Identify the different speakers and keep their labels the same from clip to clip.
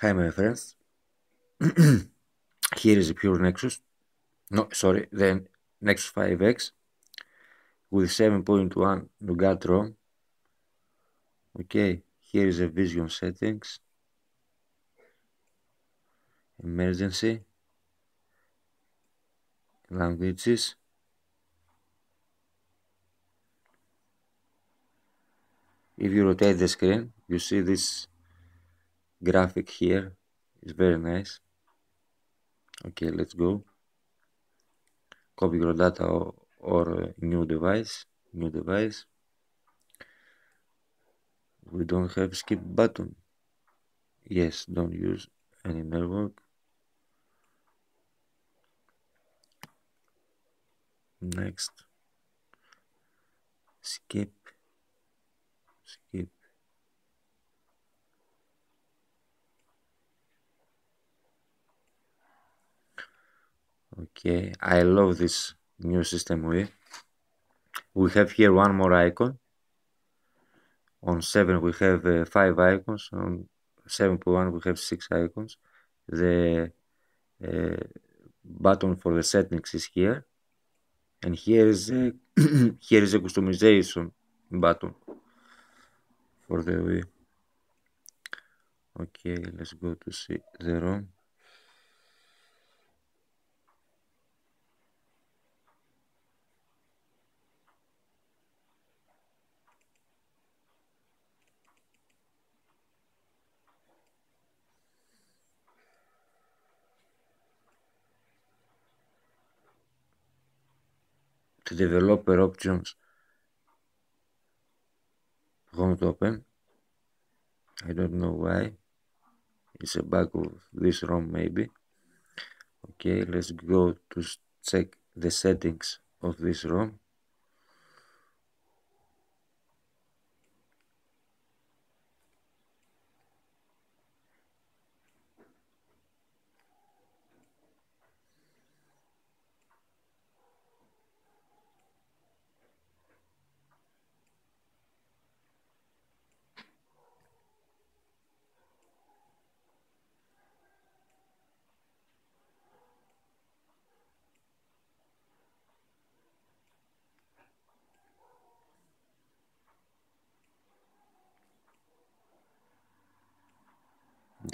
Speaker 1: Hi my friends, here is a pure Nexus, no sorry, the Nexus 5X with 7.1 Nougat ROM. Okay, here is the vision settings, emergency, languages, if you rotate the screen you see this graphic here. Is very nice. Okay let's go. Copy your data or, or uh, new device new device. We don't have skip button. Yes don't use any network. Next. Skip. Skip okay I love this new system we we have here one more icon on 7 we have uh, 5 icons on 7.1 we have 6 icons the uh, button for the settings is here and here is a here is a customization button for the Wii okay let's go to see the ROM the developer options. Won't open? I don't know why. It's a bug of this ROM maybe. Okay let's go to check the settings of this ROM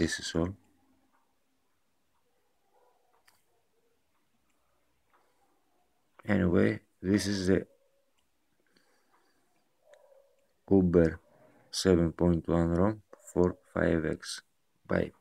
Speaker 1: this is all anyway this is the Uber 7.1 ROM for 5X bye